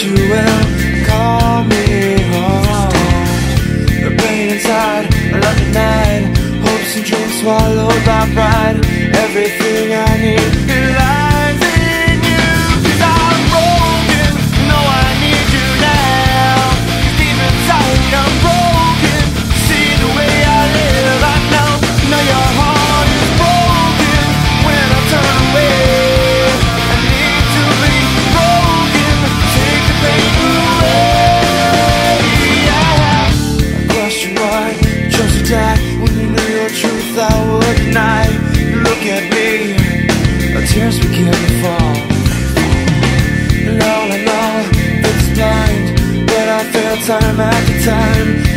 you will. tears begin to fall. And all I know is blind But I feel time after time.